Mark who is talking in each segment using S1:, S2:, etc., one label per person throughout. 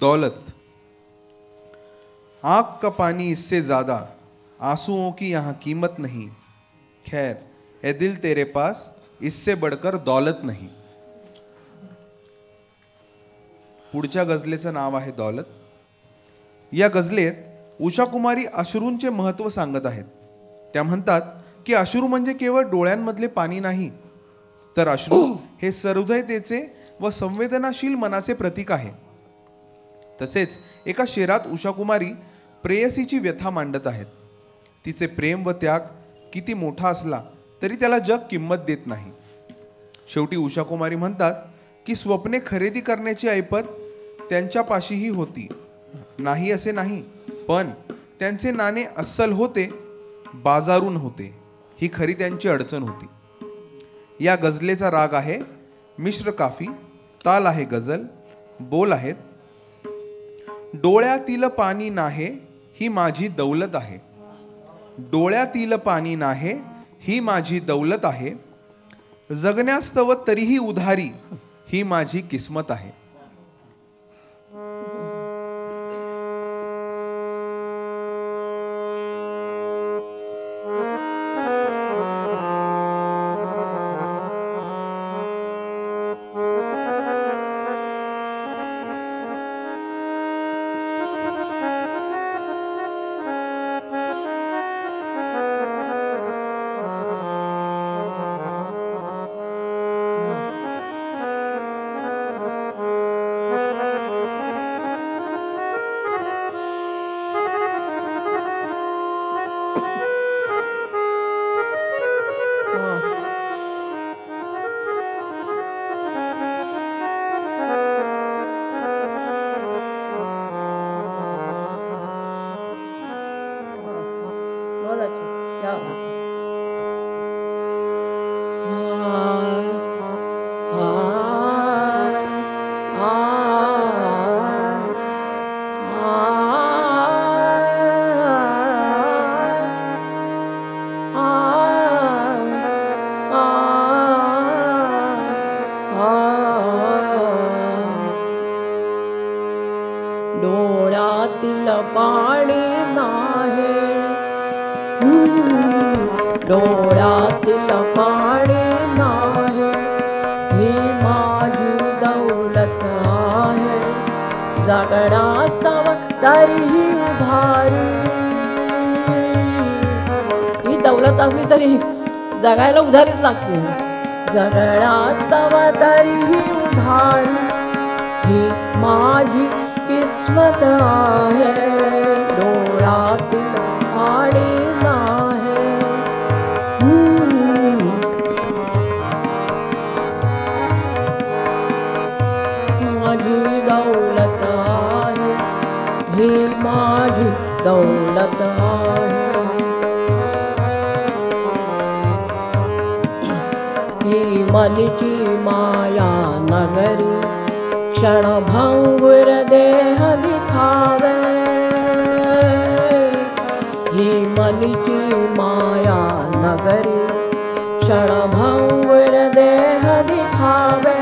S1: दौलत। आग का पानी इससे ज्यादा आंसुओं की यहाँ कीमत नहीं। खैर ए दिल तेरे पास इससे बढ़कर दौलत नाही। पुढच्या गझलेचं नाव आहे दौलत। या गझलेत उषा कुमारी अश्रूंचे महत्त्व सांगत आहेत। त्या म्हणतात की अश्रू म्हणजे केवळ डोळ्यांमधले पाणी नाही तर अश्रू हे सहृदयतेचे व संवेदनाशील मनाचे प्रतीक आहे। तसेच एका शेरात उषाकुमारी प्रेयसीची व्यथा मांडत आहेत. तिचे प्रेम व त्याग किती मोठा असला तरी त्याला जग किंमत देत नाही. शेवटी उषाकुमारी म्हणतात की स्वप्ने खरेदी करण्याची ऐपत त्यांच्यापाशीही होती. नाही असे नाही पण त्यांचे नाणे अस्सल होते बाजारून होते. ही खरी त्यांची अडचण होती. या गझलेचा राग आहे मिश्र काफी ताल आहे गझल बोल आहेत डोळ्यातील पाणी नाही ही माझी दौलत आहे. डोळ्यातील पाणी नाही ही माझी दौलत आहे. जगण्यास्तव तरीही उधारी ही माझी किस्मत आहे.
S2: idolatry. Yeah. ോടാത്തില പാടി डोळ्यातील पाणी नाही, ही माझी दौलत आहे। जगण्यास्तव तरीही उधारी ही दौलत असली तरी जगायला उधारीच लागते। जगण्यास्तव तरीही उधारी ही माझी किस्मत आहे। डोळ्यातील मनची माया नगरी क्षणभंगुर देह दिखावे ही मनची माया नगरी क्षणभंगुर देह दिखावे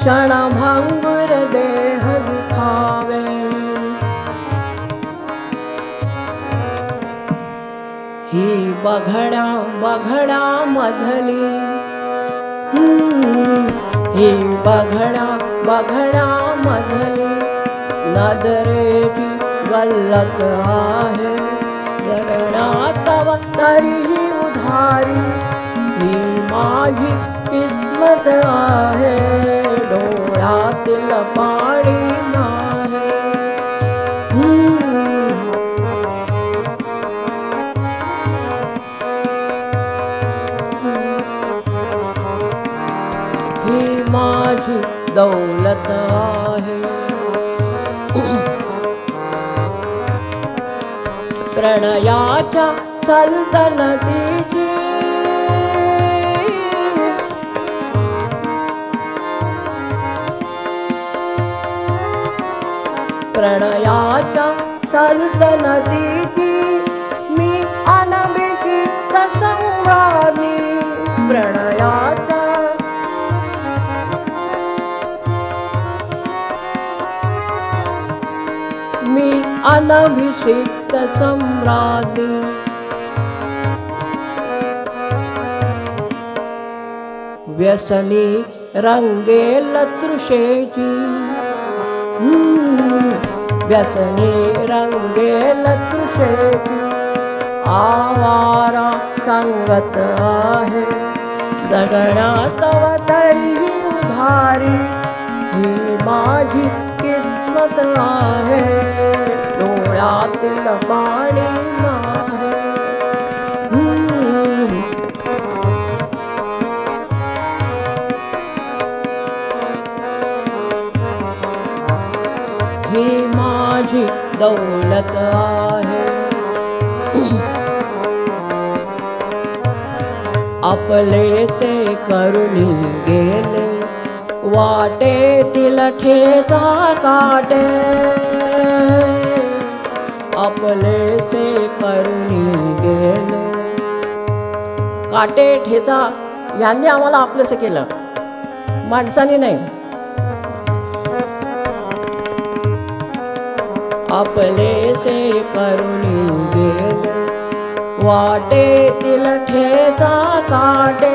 S2: क्षणभंगुर देह ही बघड्या बघड्या मधली. ही बघड्या बघड्या मधली. नजरेची गल्लत आहे. जगण्यातव तरीही उधारी. ही माझी किस्मत आहे दौलत आहे प्रणयाच्या सल्तनतीची प्रणयाच्या मी अनभिषिक्त संग्रामी प्रणयाच्या अनभिषिक्त्राद व्यसने लतृषे व्यसने रङ्गे लतृषे आवारा सङ्गत दौलत आहे। आपलेसे करुणी गेले वाटेतील ठेचा काटे। आपलेसे करुणी गेले काटे ठेचा यांनी आम्हाला आपलंसं केलं। माणसाने नाही आपलेसे करुणी गेले वाटेतील ठेचा काटे।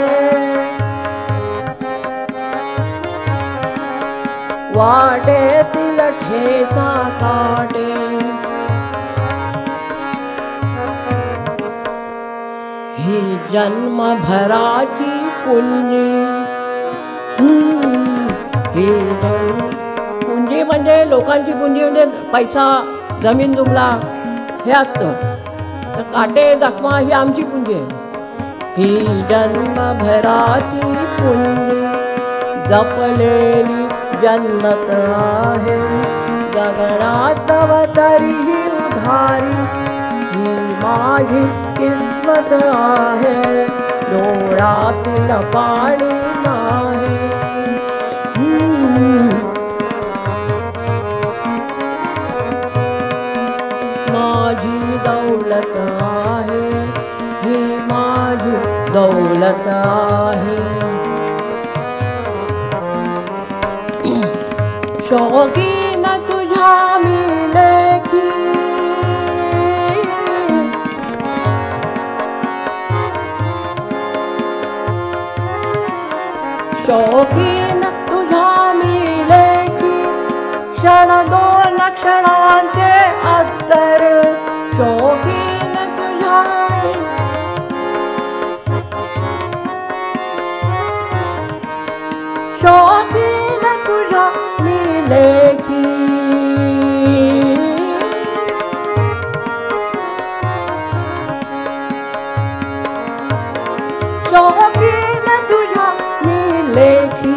S2: वाटेतील ठेचा काटे। ही जन्मभराची पुंजी हम्म, ही जन्म- म्हणजे लोकांची पैसा ज़मीन जुमला हे असतं काटे जखमा ही आमची पुंजी आहे ही जन्मभराची पुंजी जपलेली जन्नत आहे जगणास्तव तरीही उधारी ही माझी किस्मत आहे डोळ्यातील पाणी दौलत आहे, ही माझी दौलत आहे. शौकीन तुझ्या मी लेखी. शौकीन तुझ्या मी लेखी. क्षण दोन क्षणांचे शौकीन तुझ्या मी लेखी शौकीन तुझ्या मी लेखी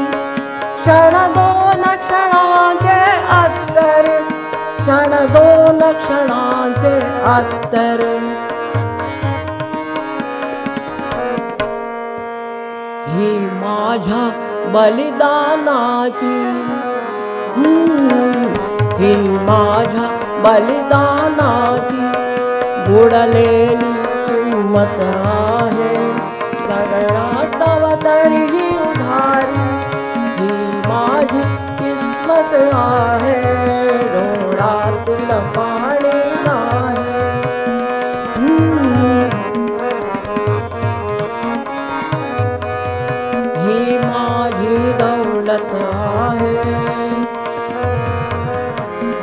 S2: क्षण दोन क्षणाचे अंतर क्षण दोन क्षणाचे अंतर ही माझ्या बलिदानाची। ही माझ्या बलिदानाची। बुडलेली किंमत आहे। गगनास्तव तरीही उधारी। ही माझी किस्मत आहे। डोळ्यातील पाणी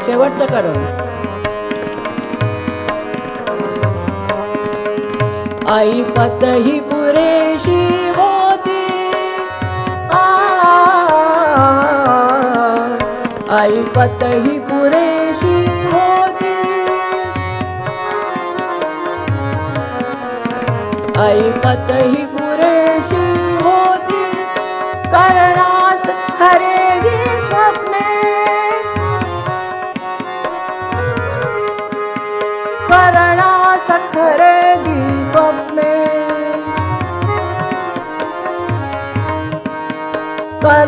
S2: शेवटचं कारण आई पत ही पुरेशी होती. आई पत ही पुरेशी होती. आई पत ही पुरेशी होती. कारण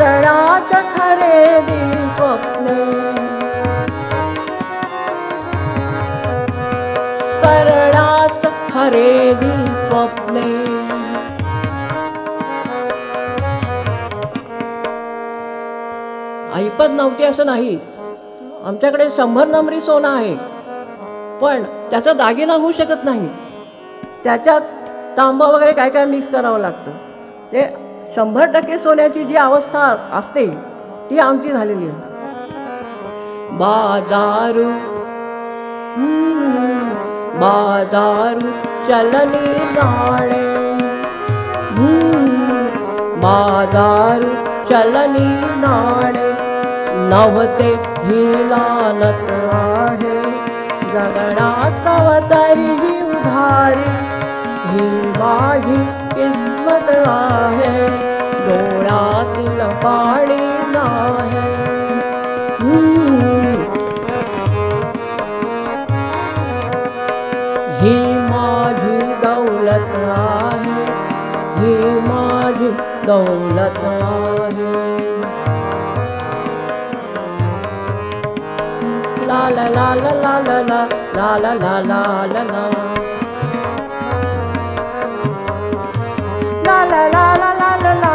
S2: करणास खरेदी स्वप्ने. करणास खरेदी स्वप्ने. ऐपत नव्हती असं नाही. आमच्याकडे शंभर नंबरी सोनं आहे. पण त्याचा दागिना होऊ शकत नाही. त्याच्यात तांबा वगैरे काय काय मिक्स करावं लागतं? ते शंभर टक्के सोन्याची जी अवस्था असते ती आमची झालेली आहे. बाजारू हम्म, बाजारू चलनी नाणे हम्म, बाजारू चलनी नाणे नव्हते ही आहे जगण्यात तरीही उधारी. ही माझी किस्मत आहे. पाणी नाही हम्म. ही माझी दौलत आहे ही माझी दौलत आहे ला ला ला ला ला ला ला ला ला ला ला ला ला la la la la la la